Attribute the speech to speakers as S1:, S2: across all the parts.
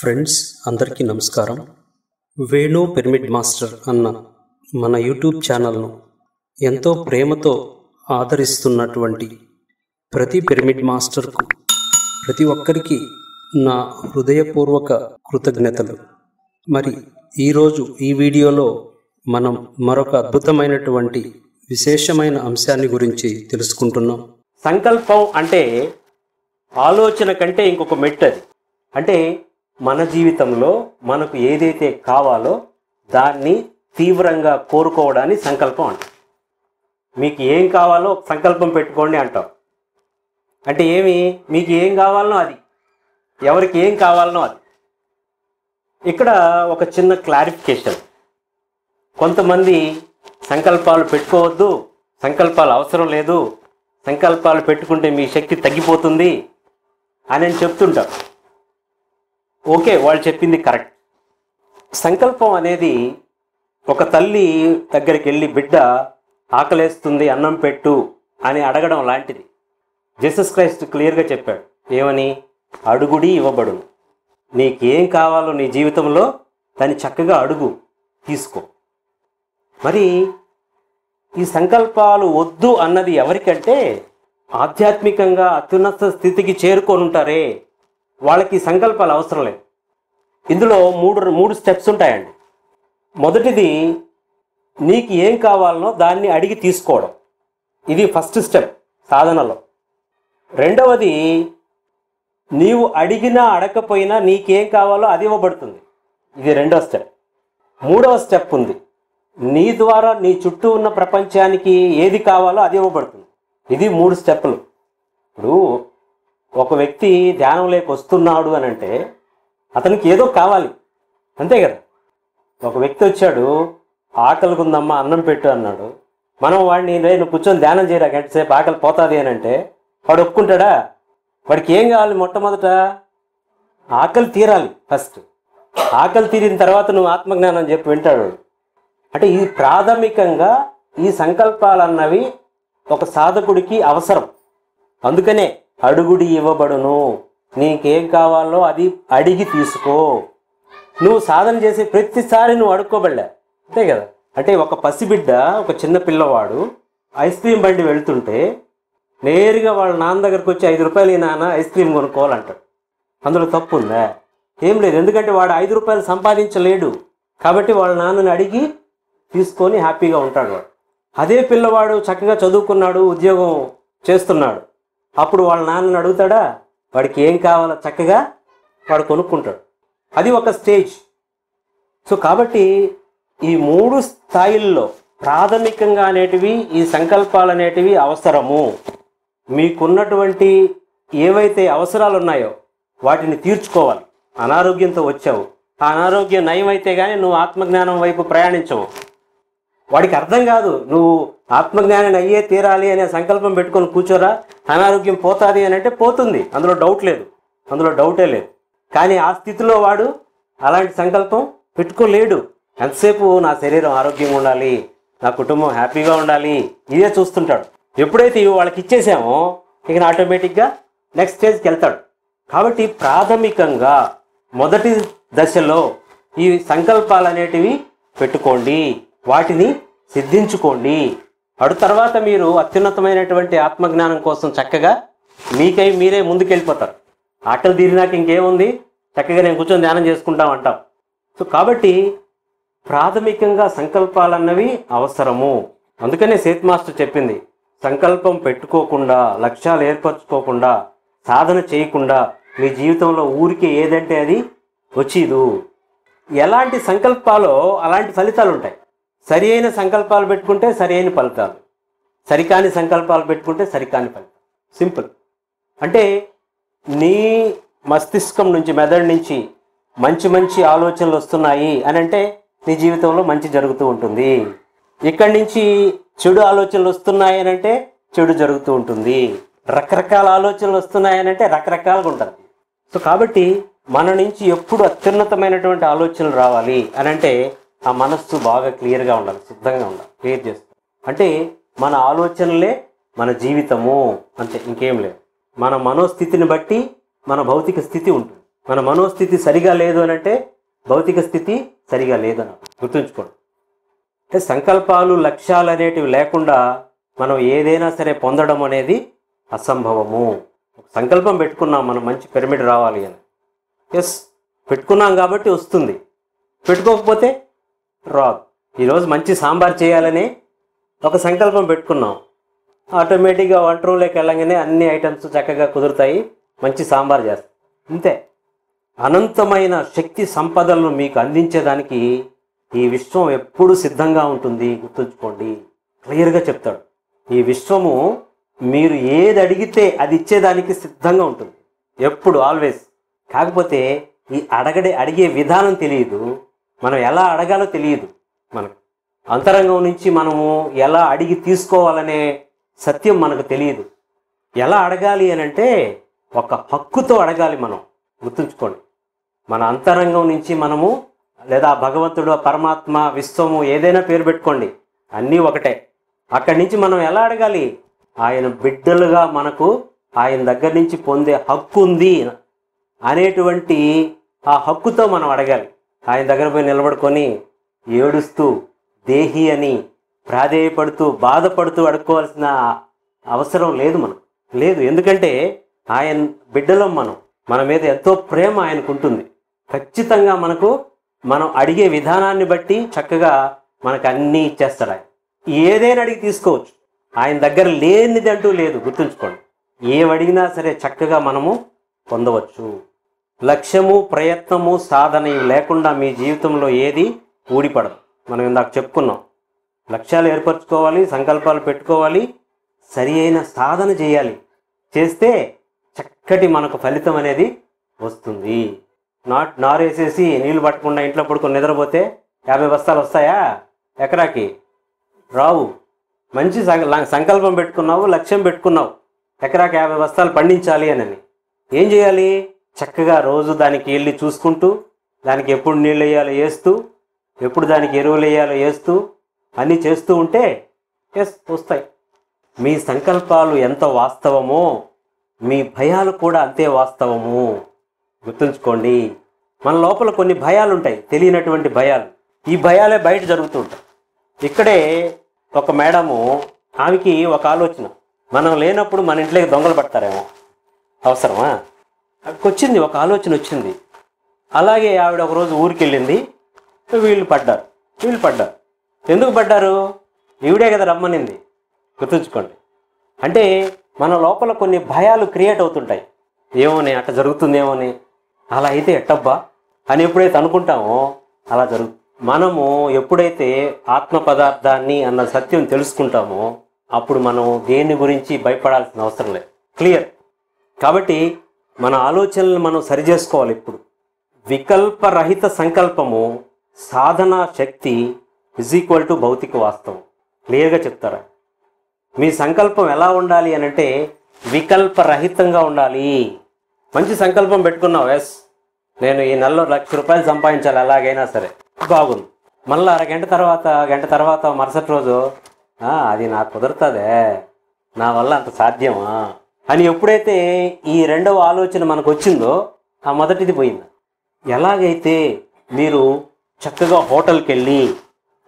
S1: Friends అందరికీ నమస్కారం. Venu pyramid master అన్న మన యూట్యూబ్ ఛానల్ను ఎంతో ప్రేమతో ఆదరిస్తున్నటువంటి ప్రతి పిరమిడ్ మాస్టర్కు ప్రతి ఒక్కరికి నా హృదయపూర్వక కృతజ్ఞతలు. మరి ఈరోజు ఈ వీడియోలో మనం మరొక అద్భుతమైనటువంటి విశేషమైన అంశాన్ని గురించి తెలుసుకుంటున్నాం.
S2: సంకల్పం అంటే ఆలోచన కంటే ఇంకొక మెట్టు అది. అంటే మన జీవితంలో మనకు ఏదైతే కావాలో దాన్ని తీవ్రంగా కోరుకోవడాన్ని సంకల్పం అంటాం. మీకు ఏం కావాలో సంకల్పం పెట్టుకోండి అంటాం. అంటే ఏమి? మీకు ఏం కావాలనో అది. ఎవరికి ఏం కావాలనో అది. ఇక్కడ ఒక చిన్న క్లారిఫికేషన్. కొంతమంది సంకల్పాలు పెట్టుకోవద్దు సంకల్పాలు అవసరం లేదు సంకల్పాలు పెట్టుకుంటే మీ శక్తి తగ్గిపోతుంది అని నేను చెప్తుంటారు. ఓకే వాళ్ళు చెప్పింది కరెక్ట్. సంకల్పం అనేది ఒక తల్లి దగ్గరికి వెళ్ళి బిడ్డ ఆకలేస్తుంది అన్నం పెట్టు అని అడగడం లాంటిది. జీసస్ క్రైస్ట్ క్లియర్గా చెప్పాడు ఏమని? అడుగుడి ఇవ్వబడును. నీకేం కావాలో నీ జీవితంలో దాన్ని చక్కగా అడుగు తీసుకో. మరి ఈ సంకల్పాలు వద్దు అన్నది ఎవరికంటే ఆధ్యాత్మికంగా అత్యున్నత స్థితికి చేరుకొని ఉంటారే వాళ్ళకి సంకల్పాలు అవసరం లేదు. ఇందులో మూడు మూడు స్టెప్స్ ఉంటాయండి. మొదటిది నీకు ఏం కావాలనో దాన్ని అడిగి తీసుకోవడం. ఇది ఫస్ట్ స్టెప్ సాధనలో. రెండవది నీవు అడిగినా అడగకపోయినా నీకేం కావాలో అది ఇవ్వబడుతుంది. ఇది రెండవ స్టెప్ మూడవ స్టెప్ ఉంది. నీ ద్వారా నీ చుట్టూ ఉన్న ప్రపంచానికి ఏది కావాలో అది ఇవ్వబడుతుంది. ఇది మూడు స్టెప్పులు ఇప్పుడు ఒక వ్యక్తి ధ్యానం లేక వస్తున్నాడు అని అంటే అతనికి ఏదో కావాలి. అంతే కదా? ఒక వ్యక్తి వచ్చాడు ఆకలిగా ఉందమ్మా అన్నం పెట్టు అన్నాడు. మనం వాడిని "రే, నువ్వు కూర్చొని ధ్యానం చేయరా గంట సేపు ఆకలి పోతుంది అని అంటే వాడు ఒప్పుకుంటాడా? వాడికి ఏం కావాలి మొట్టమొదట? ఆకలి తీరాలి ఫస్ట్. ఆకలి తీరిన తర్వాత నువ్వు ఆత్మజ్ఞానం చెప్పి వింటాడు అంటే ఇది ప్రాథమికంగా ఈ సంకల్పాలు అన్నవి ఒక సాధకుడికి అవసరం. అందుకనే అడుగుడి ఇవ్వబడును. నీకేం కావాలో అది అడిగి తీసుకో. నువ్వు సాధన చేసే ప్రతిసారి నువ్వు అడుక్కోబడలే. అంతే కదా? అంటే ఒక పసిబిడ్డ ఒక చిన్న పిల్లవాడు ఐస్ క్రీమ్ బండి వెళ్తుంటే నేరుగా వాళ్ళ నాన్న దగ్గరకు వచ్చి ఐదు రూపాయలు ఈ నాన్న ఐస్ క్రీమ్ కొనుక్కోవాలంటాడు. అందులో తప్పు ఉందా? ఏం లేదు. ఎందుకంటే వాడు ఐదు రూపాయలు సంపాదించలేడు. కాబట్టి వాళ్ళ నాన్నని అడిగి తీసుకొని హ్యాపీగా ఉంటాడు వాడు. అదే పిల్లవాడు చక్కగా చదువుకున్నాడు ఉద్యోగం చేస్తున్నాడు. అప్పుడు వాళ్ళ నాన్నని అడుగుతాడా? వాడికి ఏం కావాలో చక్కగా వాడు కొనుక్కుంటాడు. అది ఒక స్టేజ్. సో కాబట్టి ఈ మూడు స్థాయిల్లో ప్రాథమికంగా అనేటివి ఈ సంకల్పాలు అనేటివి అవసరము. మీకున్నటువంటి ఏవైతే అవసరాలు ఉన్నాయో వాటిని తీర్చుకోవాలి. అనారోగ్యంతో వచ్చావు. ఆ అనారోగ్యం నయమైతే కానీ నువ్వు ఆత్మజ్ఞానం వైపు ప్రయాణించవు. వాడికి అర్థం కాదు. నువ్వు ఆత్మజ్ఞానం అయ్యే తీరాలి అనే సంకల్పం పెట్టుకొని కూర్చోరా అనారోగ్యం పోతుంది అని అంటే పోతుంది. అందులో డౌట్ లేదు. అందులో డౌటే లేదు. కానీ ఆ స్థితిలో వాడు అలాంటి సంకల్పం పెట్టుకోలేడు. ఎంతసేపు నా శరీరం ఆరోగ్యంగా ఉండాలి నా కుటుంబం హ్యాపీగా ఉండాలి ఇదే చూస్తుంటాడు. ఎప్పుడైతే ఇవి వాళ్ళకి ఇచ్చేసామో ఇక ఆటోమేటిక్గా నెక్స్ట్ స్టేజ్కి వెళ్తాడు. కాబట్టి ప్రాథమికంగా మొదటి దశలో ఈ సంకల్పాలు అనేటివి పెట్టుకోండి. వాటిని సిద్ధించుకోండి. అడు తర్వాత మీరు అత్యున్నతమైనటువంటి ఆత్మజ్ఞానం కోసం చక్కగా మీకై మీరే ముందుకెళ్ళిపోతారు. ఆకలి తీరినాక ఇంకేముంది? చక్కగా నేను కూర్చొని ధ్యానం చేసుకుంటాం అంటాం. సో కాబట్టి ప్రాథమికంగా సంకల్పాలన్నవి అవసరము. అందుకనే సేత్ మాస్టర్ చెప్పింది సంకల్పం పెట్టుకోకుండా లక్ష్యాలు ఏర్పరచుకోకుండా సాధన చేయకుండా మీ జీవితంలో ఊరికే ఏదంటే అది వచ్చేదు. ఎలాంటి సంకల్పాలో అలాంటి ఫలితాలు ఉంటాయి సరి అయిన సంకల్పాలు పెట్టుకుంటే సరి అయిన ఫలితాలు. సరికాని సంకల్పాలు పెట్టుకుంటే సరికాని ఫలితాలు. సింపుల్. అంటే నీ మస్తిష్కం నుంచి మెదడు నుంచి మంచి మంచి ఆలోచనలు వస్తున్నాయి అని అంటే నీ జీవితంలో మంచి జరుగుతూ ఉంటుంది. ఇక్కడి నుంచి చెడు ఆలోచనలు వస్తున్నాయి అని అంటే చెడు జరుగుతూ ఉంటుంది. రకరకాల ఆలోచనలు వస్తున్నాయి అని అంటే రకరకాలుగా ఉంటుంది. సో కాబట్టి మన నుంచి ఎప్పుడు అత్యున్నతమైనటువంటి ఆలోచనలు రావాలి అని అంటే ఆ మనస్సు బాగా క్లియర్గా ఉండాలి సిద్ధంగా ఉండాలి క్లియర్ చేస్తుంది. అంటే మన ఆలోచనలే మన జీవితము అంతే ఇంకేం లేదు. మన మనోస్థితిని బట్టి మన భౌతిక స్థితి ఉంటుంది. మన మనోస్థితి సరిగా లేదు అని అంటే భౌతిక స్థితి సరిగా లేదని గుర్తుంచుకోండి. అంటే సంకల్పాలు లక్ష్యాలు అనేటివి లేకుండా మనం ఏదైనా సరే పొందడం అనేది అసంభవము. సంకల్పం పెట్టుకున్నాం మనం మంచి పిరమిడ్ రావాలి అని. ఎస్ పెట్టుకున్నాం కాబట్టి వస్తుంది. పెట్టుకోకపోతే రాదు ఈరోజు మంచి సాంబార్ చేయాలని ఒక సంకల్పం పెట్టుకున్నాం. ఆటోమేటిక్గా వంట రూమ్లోకి వెళ్ళగానే అన్ని ఐటమ్స్ చక్కగా కుదురుతాయి. మంచి సాంబార్ చేస్తాం. అంతే అనంతమైన శక్తి సంపదలను మీకు అందించేదానికి ఈ విశ్వం ఎప్పుడు సిద్ధంగా ఉంటుంది. గుర్తుంచుకోండి. క్లియర్గా చెప్తాడు. ఈ విశ్వము మీరు ఏది అడిగితే అది ఇచ్చేదానికి సిద్ధంగా ఉంటుంది. ఎప్పుడు ఆల్వేస్. కాకపోతే ఈ అడగడే అడిగే విధానం తెలియదు. మనం ఎలా అడగాలో తెలియదు మనకు. అంతరంగం నుంచి మనము ఎలా అడిగి తీసుకోవాలనే సత్యం మనకు తెలియదు. ఎలా అడగాలి అని అంటే ఒక హక్కుతో అడగాలి మనం. గుర్తుంచుకోండి. మన అంతరంగం నుంచి మనము లేదా భగవంతుడు పరమాత్మ విశ్వము ఏదైనా పేరు పెట్టుకోండి. అన్నీ ఒకటే. అక్కడి నుంచి మనం ఎలా అడగాలి? ఆయన బిడ్డలుగా మనకు ఆయన దగ్గర నుంచి పొందే హక్కు ఉంది అనేటువంటి ఆ హక్కుతో మనం అడగాలి. ఆయన దగ్గర పోయి నిలబడుకొని ఏడుస్తూ దేహి అని ప్రాధేయపడుతూ బాధపడుతూ అడుక్కోవాల్సిన అవసరం లేదు మనం లేదు. ఎందుకంటే ఆయన బిడ్డలం మనం. మన మీద ఎంతో ప్రేమ ఆయనకు ఉంటుంది ఖచ్చితంగా మనకు మనం అడిగే విధానాన్ని బట్టి చక్కగా మనకు అన్నీ ఇచ్చేస్తాడు ఆయన. ఏదైనా అడిగి తీసుకోవచ్చు. ఆయన దగ్గర లేనిది అంటూ లేదు. గుర్తుంచుకోండి. ఏం అడిగినా సరే చక్కగా మనము పొందవచ్చు. లక్ష్యము ప్రయత్నము సాధన లేకుండా మీ జీవితంలో ఏది ఊడిపడదు. మనం ఇందాక చెప్పుకున్నాం. లక్ష్యాలు ఏర్పరచుకోవాలి సంకల్పాలు పెట్టుకోవాలి సరి అయిన సాధన చేయాలి. చేస్తే చక్కటి మనకు ఫలితం అనేది వస్తుంది. నాట్ నారేసేసి నీళ్ళు పట్టకుండా ఇంట్లో పడుకొని నిద్రపోతే యాభై బస్తాలు వస్తాయా? ఎకరాకి? రావు. మంచి సంకల్పం పెట్టుకున్నావు లక్ష్యం పెట్టుకున్నావు. ఎకరాకి యాభై బస్తాలు పండించాలి అని. ఏం చేయాలి? చక్కగా రోజు దానికి వెళ్ళి చూసుకుంటూ దానికి ఎప్పుడు నీళ్ళు వేయాలో వేస్తూ ఎప్పుడు దానికి ఎరువులు వేయాలో వేస్తూ అన్నీ చేస్తూ ఉంటే ఎస్ వస్తాయి. మీ సంకల్పాలు ఎంత వాస్తవమో మీ భయాలు కూడా అంతే వాస్తవము. గుర్తుంచుకోండి. మన లోపల కొన్ని భయాలు ఉంటాయి తెలియనటువంటి భయాలు. ఈ భయాలే బయట జరుగుతూ ఉంటాయి. ఇక్కడే ఒక మేడము ఆమెకి ఒక ఆలోచన. మనం లేనప్పుడు మన ఇంట్లోకి దొంగలు పడతారేమో. అవసరమా? ఆమెకు వచ్చింది ఒక ఆలోచన వచ్చింది అలాగే ఆవిడ ఒకరోజు ఊరికి వెళ్ళింది వీళ్ళు పడ్డారు. వీళ్ళు పడ్డారు. ఎందుకు పడ్డారు? ఈవిడే కదా రమ్మనింది. గుర్తుంచుకోండి. అంటే మన లోపల కొన్ని భయాలు క్రియేట్ అవుతుంటాయి. ఏమోని అట్ట జరుగుతుందేమోని. అలా అయితే ఎట్టబ్బా? అని ఎప్పుడైతే అనుకుంటామో అలా జరుగు మనము ఎప్పుడైతే ఆత్మ పదార్థాన్ని అన్న సత్యం తెలుసుకుంటామో అప్పుడు మనం దేని గురించి భయపడాల్సిన అవసరం లేదు. క్లియర్. కాబట్టి మన ఆలోచనలు మనం సరి చేసుకోవాలి ఇప్పుడు. వికల్పరహిత సంకల్పము సాధనా శక్తి ఇజ్ ఈక్వల్ టు భౌతిక వాస్తవం. క్లియర్గా చెప్తారా? మీ సంకల్పం ఎలా ఉండాలి అని అంటే వికల్పరహితంగా ఉండాలి. మంచి సంకల్పం పెట్టుకున్నావు ఎస్ నేను ఈ నెలలో లక్ష రూపాయలు సంపాదించాలి ఎలాగైనా సరే. బాగుంది. మళ్ళీ అరగంట తర్వాత గంట తర్వాత మరుసటి రోజు అది నాకు కుదురుతుందే. నా వల్ల అంత సాధ్యమా? అని ఎప్పుడైతే ఈ రెండవ ఆలోచన మనకు వచ్చిందో ఆ మొదటిది పోయింది. ఎలాగైతే మీరు చక్కగా హోటల్కి వెళ్ళి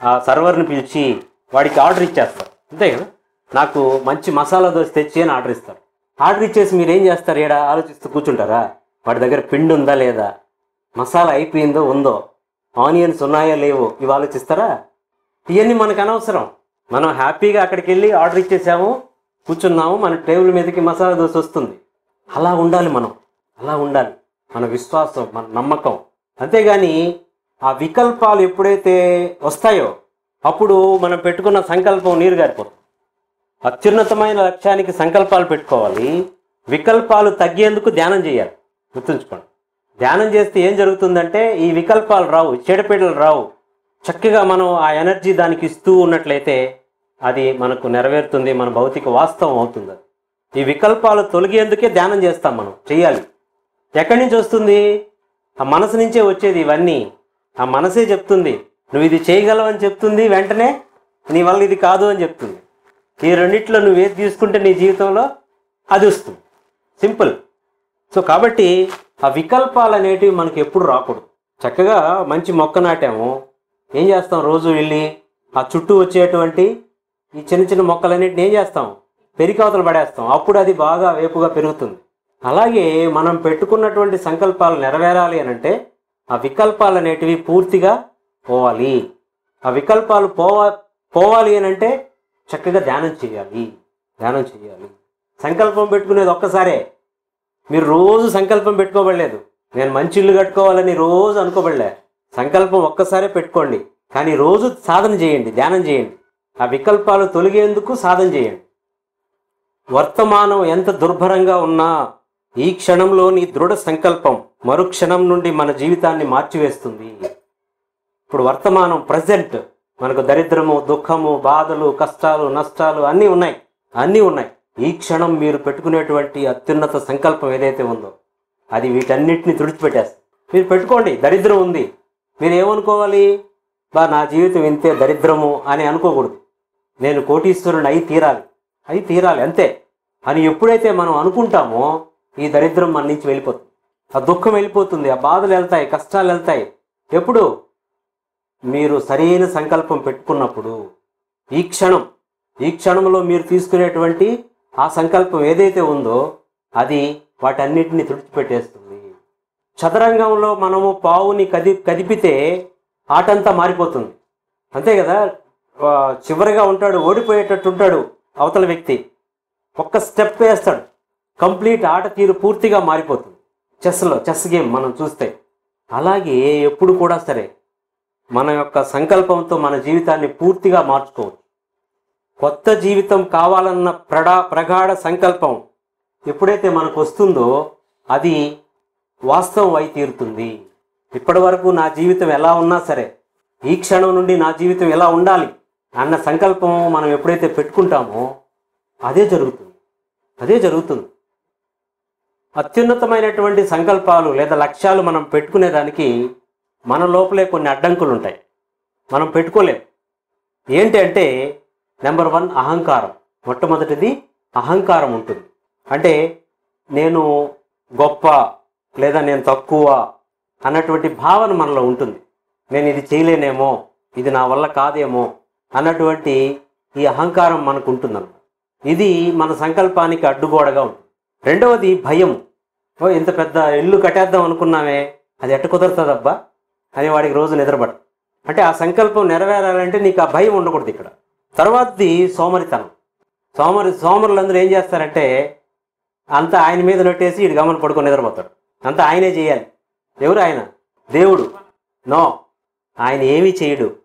S2: ఆ సర్వర్ని పిలిచి వాడికి ఆర్డర్ ఇచ్చేస్తారు. అంతే కదా? నాకు మంచి మసాలా దోశ తెచ్చి అని ఆర్డర్ ఇస్తారు. ఆర్డర్ ఇచ్చేసి మీరు ఏం చేస్తారు? ఈడ ఆలోచిస్తూ కూర్చుంటారా? వాడి దగ్గర పిండి ఉందా లేదా? మసాలా అయిపోయిందో ఉందో? ఆనియన్స్ ఉన్నాయో లేవో? ఇవి ఆలోచిస్తారా? ఇవన్నీ మనకు అనవసరం. మనం హ్యాపీగా అక్కడికి వెళ్ళి ఆర్డర్ ఇచ్చేసాము. కూర్చున్నాము మన టేబుల్ మీదకి మసాలా దోశ వస్తుంది. అలా ఉండాలి మనం. అలా ఉండాలి. మన విశ్వాసం మన నమ్మకం. అంతేగాని ఆ వికల్పాలు ఎప్పుడైతే వస్తాయో అప్పుడు మనం పెట్టుకున్న సంకల్పం నీరు గారిపోతుంది. అత్యున్నతమైన లక్ష్యానికి సంకల్పాలు పెట్టుకోవాలి. వికల్పాలు తగ్గేందుకు ధ్యానం చేయాలి. గుర్తుంచుకోండి. ధ్యానం చేస్తే ఏం జరుగుతుందంటే ఈ వికల్పాలు రావు చెడపీడలు రావు. చక్కగా మనం ఆ ఎనర్జీ దానికి ఇస్తూ ఉన్నట్లయితే అది మనకు నెరవేరుతుంది మన భౌతిక వాస్తవం అవుతుంది. ఈ వికల్పాలు తొలగేందుకే ధ్యానం చేస్తాం మనం చేయాలి. ఎక్కడి నుంచి వస్తుంది? ఆ మనసు నుంచే వచ్చేది ఇవన్నీ. ఆ మనసే చెప్తుంది నువ్వు ఇది చేయగలవు అని చెప్తుంది వెంటనే నీ వల్ల ఇది కాదు అని చెప్తుంది. ఈ రెండిట్లో నువ్వు ఏది తీసుకుంటే నీ జీవితంలో అది వస్తుంది. సింపుల్. సో కాబట్టి ఆ వికల్పాలు అనేటివి మనకి ఎప్పుడు రాకూడదు. చక్కగా మంచి మొక్క నాటాము. ఏం చేస్తాం రోజు వెళ్ళి ఆ చుట్టూ వచ్చేటువంటి ఈ చిన్న చిన్న మొక్కలన్నింటిని ఏం చేస్తాం? పెరికవతలు పడేస్తాం. అప్పుడు అది బాగా వేపుగా పెరుగుతుంది. అలాగే మనం పెట్టుకున్నటువంటి సంకల్పాలు నెరవేరాలి అని అంటే ఆ వికల్పాలు అనేటివి పూర్తిగా పోవాలి. ఆ వికల్పాలు పోవా పోవాలి అని అంటే చక్కగా ధ్యానం చేయాలి. ధ్యానం చేయాలి. సంకల్పం పెట్టుకునేది ఒక్కసారే. మీరు రోజు సంకల్పం పెట్టుకోబడలేదు. నేను మంచి ఇల్లు కట్టుకోవాలని రోజు అనుకోబడలే. సంకల్పం ఒక్కసారే పెట్టుకోండి. కానీ రోజు సాధన చేయండి ధ్యానం చేయండి. ఆ వికల్పాలు తొలగేందుకు సాధన చేయండి. వర్తమానం ఎంత దుర్భరంగా ఉన్నా ఈ క్షణంలోని దృఢ సంకల్పం మరుక్షణం నుండి మన జీవితాన్ని మార్చివేస్తుంది. ఇప్పుడు వర్తమానం ప్రజెంట్ మనకు దరిద్రము దుఃఖము బాధలు కష్టాలు నష్టాలు అన్నీ ఉన్నాయి. అన్నీ ఉన్నాయి. ఈ క్షణం మీరు పెట్టుకునేటువంటి అత్యున్నత సంకల్పం ఏదైతే ఉందో అది వీటన్నిటిని తుడిచిపెట్టేస్తుంది. మీరు పెట్టుకోండి దరిద్రం ఉంది. మీరు ఏమనుకోవాలి? బా నా జీవితం ఇంతే దరిద్రము అని అనుకోకూడదు. నేను కోటీశ్వరుని అయి తీరాలి అయి తీరాలి అంతే. అని ఎప్పుడైతే మనం అనుకుంటామో ఈ దరిద్రం మన నుంచి వెళ్ళిపోతుంది. ఆ దుఃఖం వెళ్ళిపోతుంది ఆ బాధలు వెళ్తాయి కష్టాలు వెళ్తాయి. ఎప్పుడు? మీరు సరైన సంకల్పం పెట్టుకున్నప్పుడు ఈ క్షణం ఈ క్షణంలో మీరు తీసుకునేటువంటి ఆ సంకల్పం ఏదైతే ఉందో అది వాటన్నిటిని తుడిచిపెట్టేస్తుంది. చదరంగంలో మనము పావుని కది కదిపితే ఆటంతా మారిపోతుంది. అంతే కదా? చివరిగా ఉంటాడు ఓడిపోయేటట్టు ఉంటాడు అవతల వ్యక్తి. ఒక్క స్టెప్ వేస్తాడు. కంప్లీట్ ఆట తీరు పూర్తిగా మారిపోతుంది. చెస్లో చెస్ గేమ్ మనం చూస్తే. అలాగే ఎప్పుడు కూడా సరే మన యొక్క సంకల్పంతో మన జీవితాన్ని పూర్తిగా మార్చుకోవచ్చు. కొత్త జీవితం కావాలన్న ప్రడా ప్రగాఢ సంకల్పం ఎప్పుడైతే మనకు వస్తుందో అది వాస్తవం అయి తీరుతుంది. ఇప్పటి వరకు నా జీవితం ఎలా ఉన్నా సరే ఈ క్షణం నుండి నా జీవితం ఎలా ఉండాలి అన్న సంకల్పం మనం ఎప్పుడైతే పెట్టుకుంటామో అదే జరుగుతుంది. అదే జరుగుతుంది. అత్యున్నతమైనటువంటి సంకల్పాలు లేదా లక్ష్యాలు మనం పెట్టుకునేదానికి మన లోపలే కొన్ని అడ్డంకులు ఉంటాయి. మనం పెట్టుకోలేం. ఏంటి అంటే నెంబర్ వన్ అహంకారం. మొట్టమొదటిది అహంకారం ఉంటుంది. అంటే నేను గొప్ప లేదా నేను తక్కువ అన్నటువంటి భావన మనలో ఉంటుంది. నేను ఇది చేయలేనేమో ఇది నా వల్ల కాదేమో అన్నటువంటి ఈ అహంకారం మనకు ఉంటుందన్నమాట ఇది మన సంకల్పానికి అడ్డుగోడగా ఉంటుంది. రెండవది భయం. ఓ ఇంత పెద్ద ఇల్లు కట్టేద్దాం అనుకున్నామే అది ఎట్ట కుదరుతుందబ్బా? అని వాడికి రోజు నిద్రపడ అంటే ఆ సంకల్పం నెరవేరాలంటే నీకు ఆ భయం ఉండకూడదు ఇక్కడ. తర్వాతది సోమరితనం. సోమరి సోమరులందరూ ఏం చేస్తారంటే అంతా ఆయన మీద నొట్టేసి ఇటు గమన పడుకొని నిద్రపోతాడు. అంతా ఆయనే చేయాలి. ఎవరు ఆయన? దేవుడు. నో. ఆయన ఏమీ చేయడు.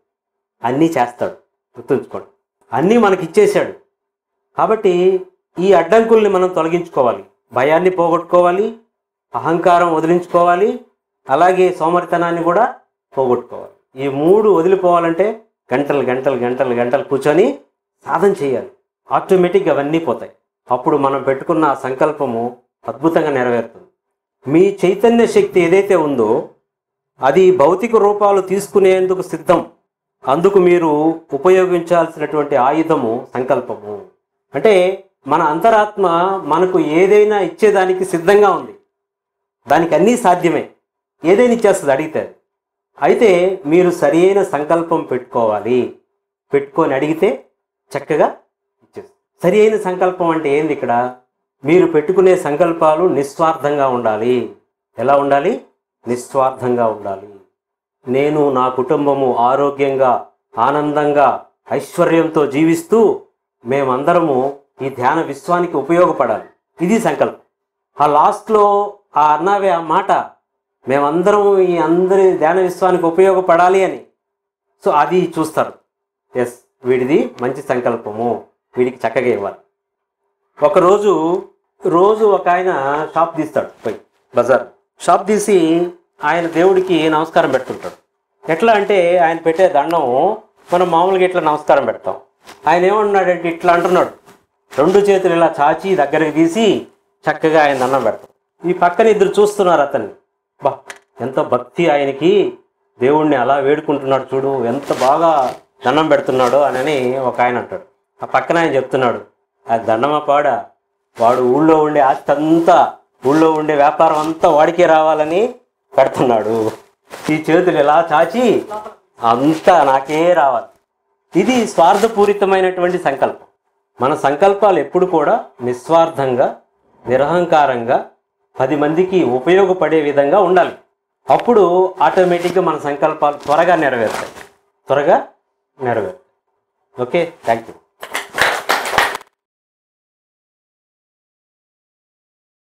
S2: అన్నీ చేస్తాడు. గుర్తుంచుకోండి. అన్నీ మనకి ఇచ్చేశాడు కాబట్టి ఈ అడ్డంకుల్ని మనం తొలగించుకోవాలి. భయాన్ని పోగొట్టుకోవాలి. అహంకారం వదిలించుకోవాలి. అలాగే సోమరితనాన్ని కూడా పోగొట్టుకోవాలి. ఈ మూడు వదిలిపోవాలంటే గంటలు గంటలు గంటలు గంటలు కూర్చొని సాధన చేయాలి. ఆటోమేటిక్గా అవన్నీ పోతాయి. అప్పుడు మనం పెట్టుకున్న ఆ సంకల్పము అద్భుతంగా నెరవేరుతుంది. మీ చైతన్య శక్తి ఏదైతే ఉందో అది భౌతిక రూపాలు తీసుకునేందుకు సిద్ధం. అందుకు మీరు ఉపయోగించాల్సినటువంటి ఆయుధము సంకల్పము. అంటే మన అంతరాత్మ మనకు ఏదైనా ఇచ్చేదానికి సిద్ధంగా ఉంది. దానికి అన్నీ సాధ్యమే. ఏదైనా ఇచ్చేస్తుంది అడిగితే. అయితే మీరు సరైన సంకల్పం పెట్టుకోవాలి. పెట్టుకొని అడిగితే చక్కగా ఇచ్చేస్తుంది. సరి అయిన సంకల్పం అంటే ఏంది ఇక్కడ? మీరు పెట్టుకునే సంకల్పాలు నిస్వార్థంగా ఉండాలి. ఎలా ఉండాలి? నిస్వార్థంగా ఉండాలి. నేను నా కుటుంబము ఆరోగ్యంగా ఆనందంగా ఐశ్వర్యంతో జీవిస్తూ మేమందరము ఈ ధ్యాన విశ్వానికి ఉపయోగపడాలి. ఇది సంకల్పం. ఆ లాస్ట్లో ఆ అన్నావే ఆ మాట మేమందరం ఈ అందరి ధ్యాన విశ్వానికి ఉపయోగపడాలి అని. సో అది చూస్తారు. ఎస్ వీడిది మంచి సంకల్పము. వీడికి చక్కగా ఇవ్వాలి. ఒకరోజు రోజు ఒక ఆయన షాప్ తీస్తాడు పోయి బజార్ షాప్ తీసి ఆయన దేవుడికి నమస్కారం పెడుతుంటాడు. ఎట్లా అంటే ఆయన పెట్టే దండం మనం మామూలుగా ఇట్లా నమస్కారం పెడతాం. ఆయన ఏమన్నాడంటే ఇట్లా అంటున్నాడు. రెండు చేతులు ఇలా చాచి దగ్గరికి తీసి చక్కగా ఆయన దండం పెడతాం. ఈ పక్కన ఇద్దరు చూస్తున్నారు అతన్ని. బా ఎంత భక్తి ఆయనకి. దేవుణ్ణి అలా వేడుకుంటున్నాడు చూడు ఎంత బాగా దండం పెడుతున్నాడు అని ఒక ఆయన అంటాడు. ఆ పక్కన ఆయన చెప్తున్నాడు ఆ దండమా పాడ వాడు ఊళ్ళో ఉండే ఆస్తి అంతా ఊళ్ళో ఉండే వ్యాపారం అంతా వాడికే రావాలని పెడుతున్నాడు. ఈ చేతులు ఇలా చాచి? అంతా నాకే రావాలి. ఇది స్వార్థపూరితమైనటువంటి సంకల్పం. మన సంకల్పాలు ఎప్పుడు కూడా నిస్వార్థంగా నిరహంకారంగా పది మందికి ఉపయోగపడే విధంగా ఉండాలి. అప్పుడు ఆటోమేటిక్గా మన సంకల్పాలు త్వరగా నెరవేరుతాయి. త్వరగా నెరవేరుతాయి. ఓకే? Thank you